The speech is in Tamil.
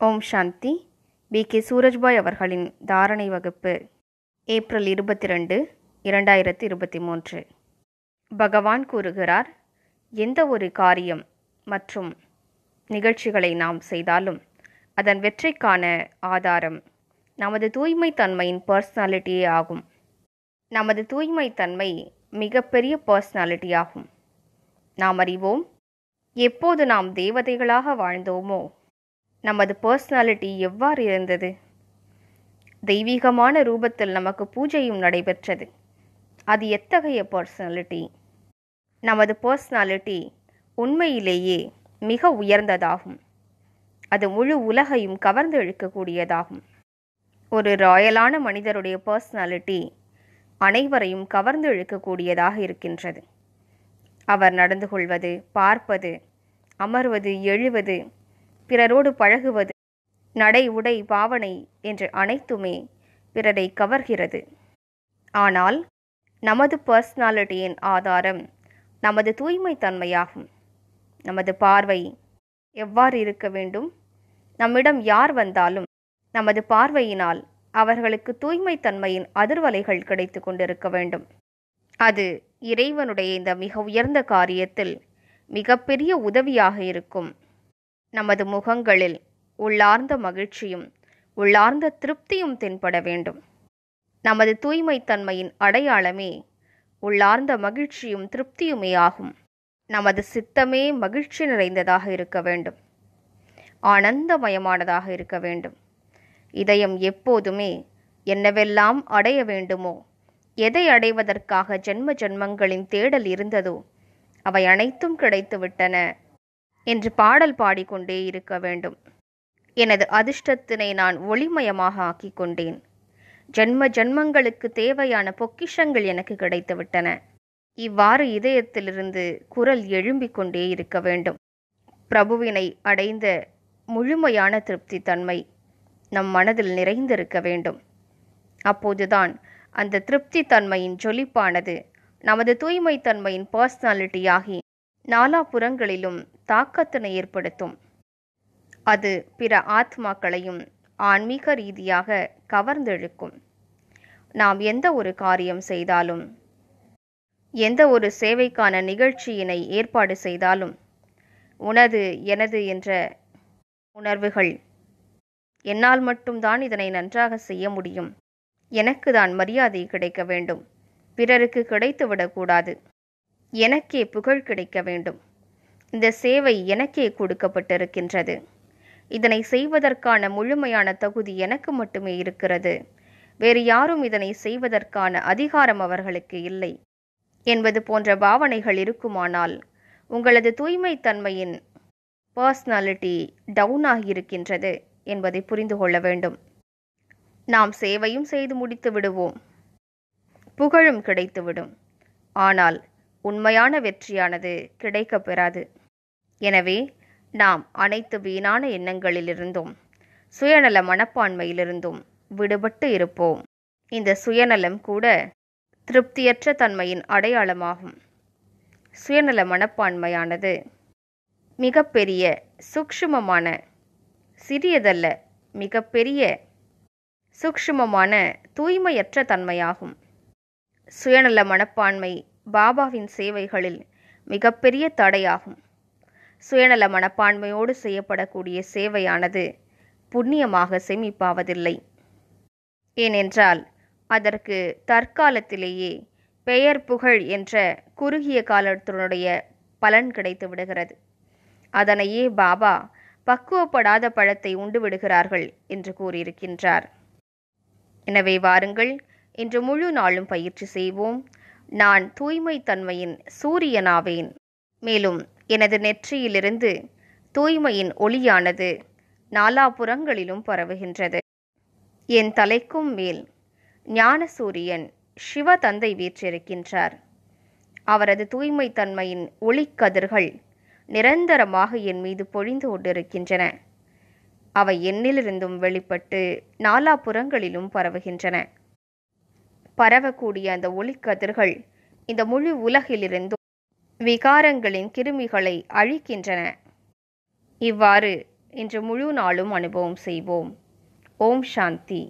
ஓம் சாந்தி. பி. கே. சூரஜ்பாய் அவர்களின் தாரணை வகுப்பு ஏப்ரல் இருபத்தி ரெண்டு இரண்டாயிரத்தி இருபத்தி மூன்று பகவான் கூறுகிறார் எந்த ஒரு காரியம் மற்றும் நிகழ்ச்சிகளை நாம் செய்தாலும் அதன் வெற்றிக்கான ஆதாரம் நமது தூய்மை தன்மையின் பர்சனாலிட்டியே ஆகும். நமது தூய்மை தன்மை மிகப்பெரிய பர்சனாலிட்டி ஆகும் நாம் அறிவோம் எப்போது நாம் தேவதைகளாக வாழ்ந்தோமோ நமது பர்சனாலிட்டி எவ்வாறு இருந்தது? தெய்வீகமான ரூபத்தில் நமக்கு பூஜையும் நடைபெற்றது. அது எத்தகைய பர்சனாலிட்டி நமது பர்சனாலிட்டி உண்மையிலேயே மிக உயர்ந்ததாகும். அது முழு உலகையும் கவர்ந்து இழுக்கக்கூடியதாகும். ஒரு ராயலான மனிதருடைய பர்சனாலிட்டி அனைவரையும் கவர்ந்து இழுக்கக்கூடியதாக இருக்கின்றது. அவர் நடந்து கொள்வது பார்ப்பது அமர்வது எழுவது பிறரோடு பழகுவது நடை உடை பாவனை என்று அனைத்துமே பிறரை கவர்கிறது. ஆனால் நமது பர்சனாலிட்டியின் ஆதாரம் நமது தூய்மை தன்மையாகும் நமது பார்வை எவ்வாறு இருக்க வேண்டும்? நம்மிடம் யார் வந்தாலும் நமது பார்வையினால் அவர்களுக்கு தூய்மைத்தன்மையின் அதிர்வலைகள் கிடைத்து கொண்டிருக்க வேண்டும். அது இறைவனுடைய இந்த மிக உயர்ந்த காரியத்தில் மிகப்பெரிய உதவியாக இருக்கும். நமது முகங்களில் உள்ளார்ந்த மகிழ்ச்சியும் உள்ளார்ந்த திருப்தியும் தென்பட வேண்டும். நமது தூய்மைத்தன்மையின் அடையாளமே உள்ளார்ந்த மகிழ்ச்சியும் திருப்தியுமே ஆகும். நமது சித்தமே மகிழ்ச்சி நிறைந்ததாக இருக்க வேண்டும். ஆனந்தமயமானதாக இருக்க வேண்டும். இதயம் எப்போதுமே என்னவெல்லாம் அடைய வேண்டுமோ எதை அடைவதற்காக ஜென்ம ஜென்மங்களின் தேடல் இருந்ததோ அவை அனைத்தும் கிடைத்துவிட்டன என்று பாடல் பாடிக்கொண்டே இருக்க வேண்டும். எனது அதிர்ஷ்டத்தினை நான் ஒளிமயமாக ஆக்கிக் கொண்டேன் ஜென்ம ஜென்மங்களுக்கு தேவையான பொக்கிஷங்கள் எனக்கு கிடைத்துவிட்டன. இவ்வாறு இதயத்திலிருந்து குரல் எழும்பிக் கொண்டே இருக்க வேண்டும். பிரபுவினை அடைந்த முழுமையான திருப்தி தன்மை நம் மனதில் நிறைந்திருக்க வேண்டும். அப்போதுதான் அந்த திருப்தி தன்மையின் ஜொலிப்பானது நமது தூய்மை தன்மையின் பர்சனாலிட்டியாகி நாலாபுறங்களிலும் தாக்கத்தினை ஏற்படுத்தும். அது பிற ஆத்மாக்களையும் ஆன்மீக ரீதியாக கவர்ந்தெழுக்கும். நாம் எந்த ஒரு காரியம் செய்தாலும் எந்த ஒரு சேவைக்கான நிகழ்ச்சியினை ஏற்பாடு செய்தாலும் உனது எனது என்ற உணர்வுகள் என்னால் மட்டும்தான் இதனை நன்றாக செய்ய முடியும். எனக்கு தான் மரியாதை கிடைக்க வேண்டும். பிறருக்கு கிடைத்துவிடக்கூடாது எனக்கே புகழ் கிடைக்க வேண்டும். இந்த சேவை எனக்கே கொடுக்கப்பட்டிருக்கின்றது. இதனை செய்வதற்கான முழுமையான தகுதி எனக்கு மட்டுமே இருக்கிறது. வேறு யாரும் இதனை செய்வதற்கான அதிகாரம் அவர்களுக்கு இல்லை. என்பது போன்ற பாவனைகள் இருக்குமானால் உங்களது தூய்மை தன்மையின் பர்சனாலிட்டி டவுன் ஆகியிருக்கின்றது என்பதை புரிந்து கொள்ள வேண்டும். நாம் சேவையும் செய்து முடித்து விடுவோம். புகழும் கிடைத்துவிடும். ஆனால் உண்மையான வெற்றியானது கிடைக்கப் பெறாது. எனவே நாம் அனைத்து வீணான எண்ணங்களிலிருந்தும் சுயநல மனப்பான்மையிலிருந்தும் விடுபட்டு இருப்போம். இந்த சுயநலம் கூட திருப்தியற்ற தன்மையின் அடையாளமாகும். சுயநல மனப்பான்மையானது மிகப்பெரிய சூக்ஷ்மமான சிறியதல்ல மிகப்பெரிய சூக்ஷ்மமான தூய்மையற்ற தன்மையாகும். சுயநல மனப்பான்மை பாபாவின் சேவைகளில் மிகப்பெரிய தடையாகும். சுயநல மனப்பான்மையோடு செய்யப்படக்கூடிய சேவையானது புண்ணியமாக சேமிப்பாவதில்லை. ஏனென்றால் அதற்கு தற்காலத்திலேயே பெயர் புகழ் என்ற குறுகிய காலத்தினுடைய பலன் கிடைத்து விடுகிறது. அதனையே பாபா பக்குவப்படாத பழத்தை உண்டு விடுகிறார்கள் என்று கூறியிருக்கின்றார். எனவே வாருங்கள் இன்று முழு நாளும் பயிற்சி செய்வோம். நான் தூய்மை தன்மையின் சூரியனாவேன். மேலும் எனது நெற்றியிலிருந்து தூய்மையின் ஒளியானது நாலாபுறங்களிலும் பரவுகின்றது. என் தலைக்கும் மேல் ஞானசூரியன் சிவ தந்தை வீற்றிருக்கின்றார். அவரது தூய்மை தன்மையின் ஒளிக்கதிர்கள் நிரந்தரமாக என் மீது பொழிந்து கொண்டிருக்கின்றன. அவை என்னிலிருந்தும் வெளிப்பட்டு நாலாபுறங்களிலும் பரவுகின்றன. பரவக்கூடிய அந்த ஒளிக்கதிர்கள் இந்த முழு உலகிலிருந்தும் விகாரங்களின் கிருமிகளை அழிக்கின்றன. இவ்வாறு இன்று முழு நாளும் அனுபவம் செய்வோம். ஓம் சாந்தி.